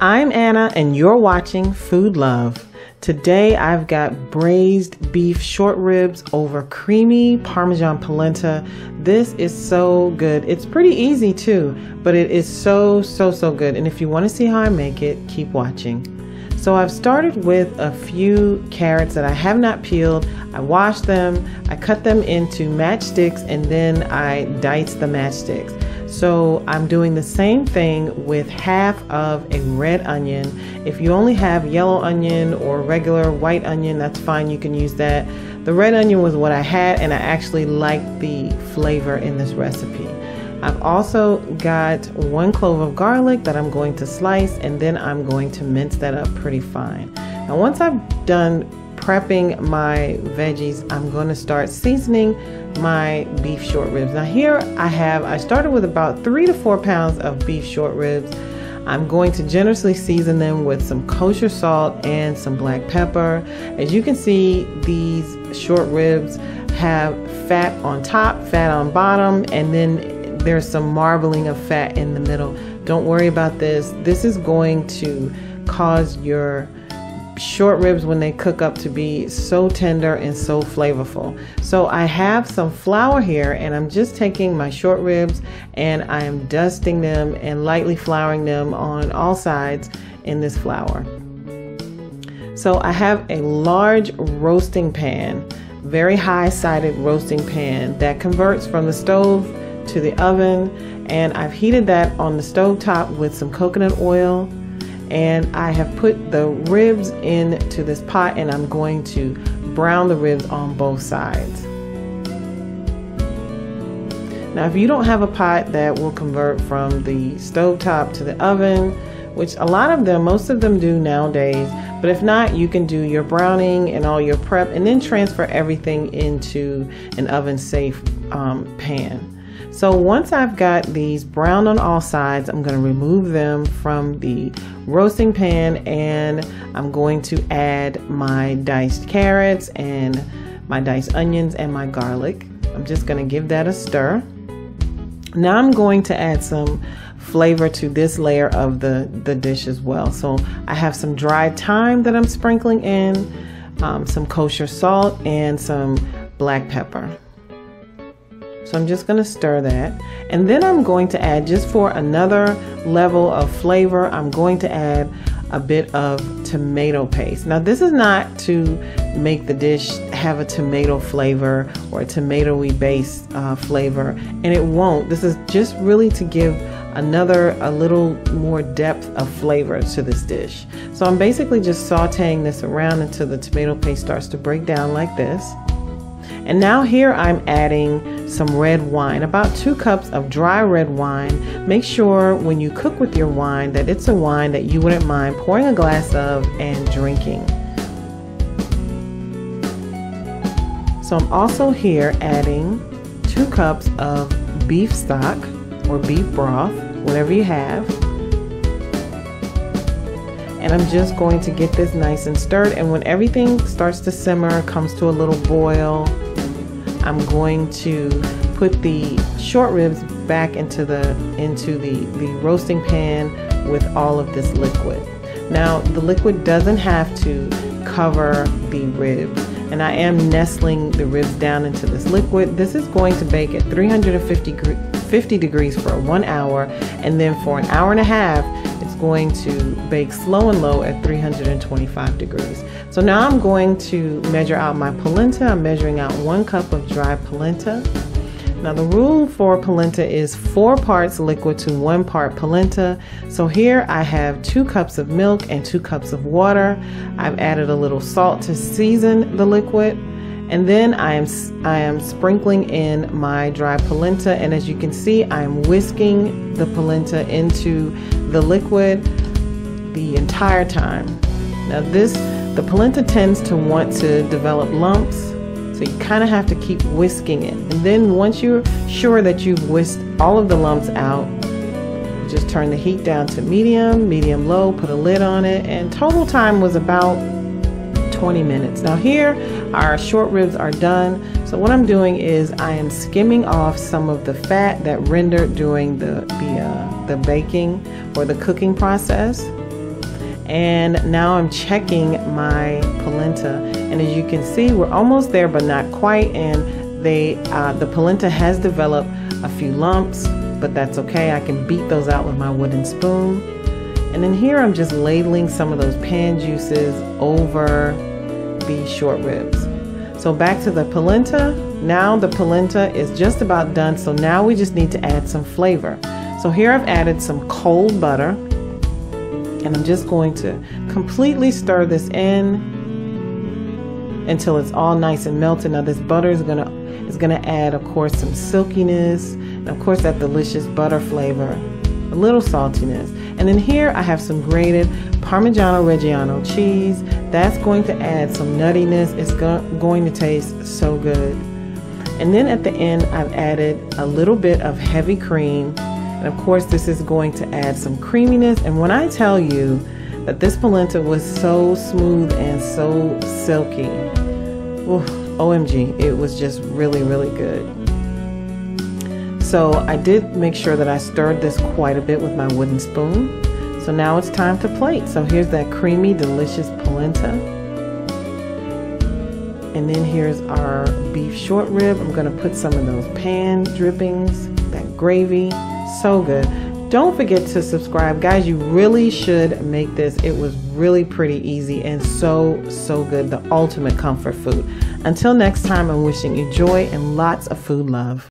I'm Anna, and you're watching Food Love. Today I've got braised beef short ribs over creamy Parmesan polenta. This is so good. It's pretty easy too, but it is so, so, so good. And if you want to see how I make it, keep watching. So I've started with a few carrots that I have not peeled. I washed them, I cut them into matchsticks, and then I diced the matchsticks. So I'm doing the same thing with half of a red onion. If you only have yellow onion or regular white onion, that's fine, you can use that. The red onion was what I had, and I actually liked the flavor in this recipe. I've also got one clove of garlic that I'm going to slice and then I'm going to mince that up pretty fine. Now once I've done prepping my veggies, I'm going to start seasoning my beef short ribs. Now here I have, I started with about three to four pounds of beef short ribs. I'm going to generously season them with some kosher salt and some black pepper. As you can see, these short ribs have fat on top, fat on bottom, and then there's some marbling of fat in the middle. Don't worry about this. This is going to cause your short ribs when they cook up to be so tender and so flavorful. So I have some flour here and I'm just taking my short ribs and I am dusting them and lightly flouring them on all sides in this flour. So I have a large roasting pan, very high sided roasting pan that converts from the stove to the oven and I've heated that on the stove top with some coconut oil and I have put the ribs into this pot and I'm going to brown the ribs on both sides. Now if you don't have a pot that will convert from the stove top to the oven, which a lot of them, most of them do nowadays, but if not, you can do your browning and all your prep and then transfer everything into an oven safe um, pan. So once I've got these brown on all sides, I'm going to remove them from the roasting pan and I'm going to add my diced carrots and my diced onions and my garlic. I'm just going to give that a stir. Now I'm going to add some flavor to this layer of the, the dish as well. So I have some dried thyme that I'm sprinkling in, um, some kosher salt, and some black pepper. So I'm just going to stir that. And then I'm going to add, just for another level of flavor, I'm going to add a bit of tomato paste. Now this is not to make the dish have a tomato flavor or a tomatoey based uh, flavor and it won't. This is just really to give another a little more depth of flavor to this dish. So I'm basically just sauteing this around until the tomato paste starts to break down like this. And now here I'm adding some red wine, about two cups of dry red wine. Make sure when you cook with your wine that it's a wine that you wouldn't mind pouring a glass of and drinking. So I'm also here adding two cups of beef stock or beef broth, whatever you have. And I'm just going to get this nice and stirred. And when everything starts to simmer, comes to a little boil, I'm going to put the short ribs back into the into the, the roasting pan with all of this liquid. Now the liquid doesn't have to cover the ribs and I am nestling the ribs down into this liquid. This is going to bake at 350 50 degrees for one hour and then for an hour and a half going to bake slow and low at 325 degrees. So now I'm going to measure out my polenta. I'm measuring out one cup of dry polenta. Now the rule for polenta is four parts liquid to one part polenta. So here I have two cups of milk and two cups of water. I've added a little salt to season the liquid. And then I am, I am sprinkling in my dry polenta and as you can see I am whisking the polenta into the liquid the entire time. Now this, the polenta tends to want to develop lumps so you kind of have to keep whisking it. And then once you're sure that you've whisked all of the lumps out, just turn the heat down to medium, medium low, put a lid on it, and total time was about 20 minutes. Now here, our short ribs are done. So what I'm doing is I am skimming off some of the fat that rendered during the, the, uh, the baking or the cooking process. And now I'm checking my polenta. And as you can see, we're almost there, but not quite. And they, uh, the polenta has developed a few lumps, but that's okay. I can beat those out with my wooden spoon. And then here I'm just ladling some of those pan juices over the short ribs. So back to the polenta. Now the polenta is just about done. So now we just need to add some flavor. So here I've added some cold butter and I'm just going to completely stir this in until it's all nice and melted. Now this butter is gonna is gonna add of course some silkiness and of course that delicious butter flavor, a little saltiness. And then here I have some grated Parmigiano Reggiano cheese. That's going to add some nuttiness. It's go going to taste so good. And then at the end I've added a little bit of heavy cream and of course, this is going to add some creaminess. And when I tell you that this polenta was so smooth and so silky, ooh, OMG, it was just really, really good. So I did make sure that I stirred this quite a bit with my wooden spoon. So now it's time to plate. So here's that creamy, delicious polenta. And then here's our beef short rib. I'm gonna put some of those pan drippings, that gravy, so good. Don't forget to subscribe. Guys, you really should make this. It was really pretty easy and so, so good. The ultimate comfort food. Until next time, I'm wishing you joy and lots of food love.